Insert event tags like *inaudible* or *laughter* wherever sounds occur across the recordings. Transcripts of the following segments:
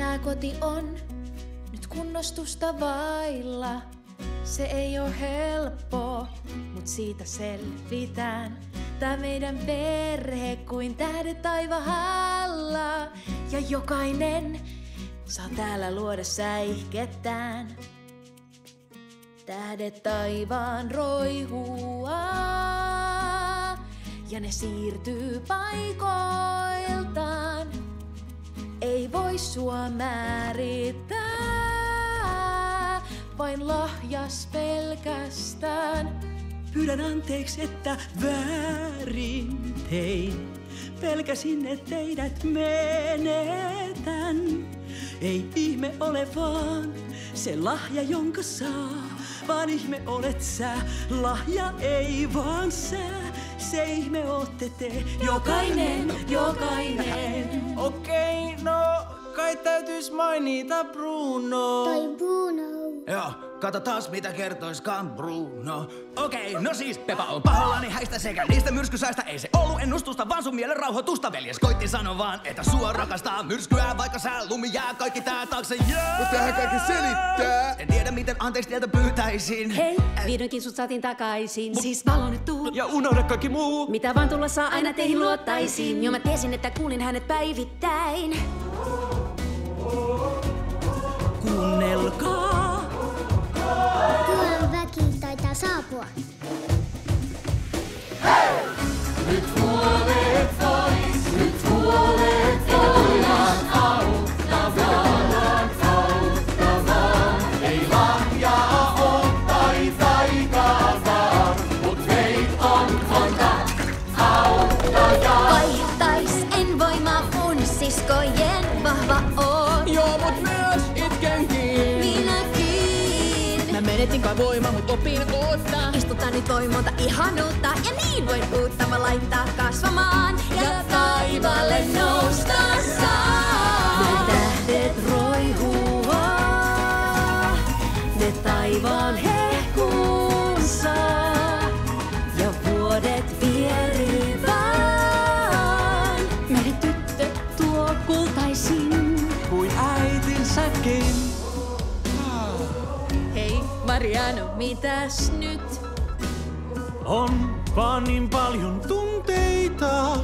Tää koti on nyt kunnostusta vailla. Se ei oo helppo, mut siitä selvitään. Tää meidän perhe kuin tähdet taivahalla. Ja jokainen saa täällä luoda säihkettään. Tähdet taivaan roihua ja ne siirtyy paikoiltaan. Ei voi sua määrittää, vain lahjas pelkästään. Pyydän anteeksi, että väärin tein. Pelkäsin, että teidät menetän. Ei ihme ole vaan se lahja, jonka saa. Vaan ihme olet sä, lahja ei vaan sä. Se ihme ootte te, jokainen, jokainen. Okei, no kai täytyis mainita Bruno. Tai Bruno. Joo, kato taas mitä kertoiskaan Bruno. Okei, no siis Pepa on pahollani häistä sekä niistä myrskysäistä. Ei se ollut ennustusta, vaan sun mielen rauhoitusta. Veljes koitti sanoa vaan, että sua rakastaa myrskyä, vaikka sää lumi jää kaikki tää taakse jää. Mutta tähän kaikki selittää. En tiedä miten anteeksi teiltä pyytäisin. Hei, vihdoinkin sut saatiin takaisin. Siis valo nyt tuu. Ja unohda kaikki muu. Mitä vaan tulla saa, aina teihin luottaisin. Jo mä tiesin, että kuulin hänet päivittäin. Kuunnelkaa. 照顾。Menetin kai voimaa, mut opin uutta. Istutaan nyt voi monta ihanuutta ja niin voin uutta mä laittaa kasvamaan ja taivaalle nousta saa. Ne tähdet roihua, ne taivaan hehkuunsa Mariano, mitäs nyt? On vaan niin paljon tunteita.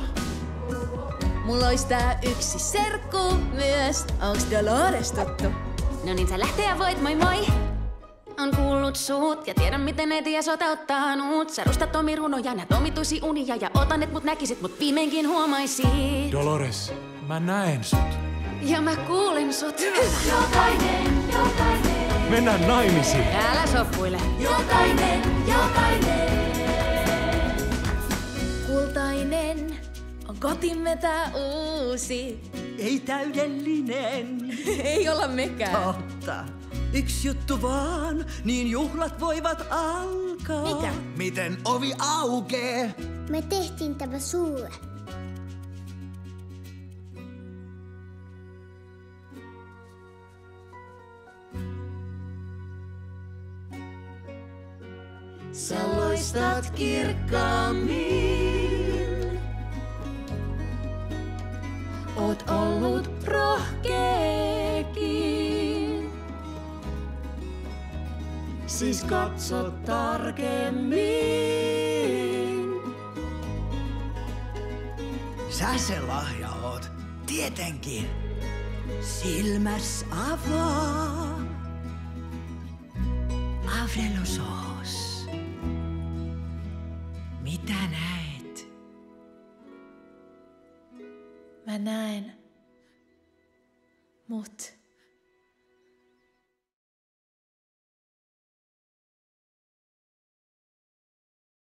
Mulla ois tää yksi serkku myös. Onks Dolores tuttu? No niin, sä lähtee ja voit, moi moi! On kuullut suut ja tiedän miten ne ties oteuttanut. Sä rustat omi runoja, näet omituisi unia ja otan, et mut näkisit, mut viimeinkin huomaisit. Dolores, mä näen sut. Ja mä kuulin sut. Jokainen, jokainen, Mennään naimisiin. älä soppuile. Jokainen, jokainen. Kultainen on kotimme tää uusi. Ei täydellinen. *laughs* Ei olla mekään. Totta. Yksi juttu vaan, niin juhlat voivat alkaa. Mitä? Miten ovi aukee? Me tehtiin tämä sulle. Sä loistat kirkkaammin. Oot ollut rohkeekin. Siis katso tarkemmin. Sä se lahja oot. Tietenkin. Silmäs avaa. Avrelusos. Mitä Mä näen mut.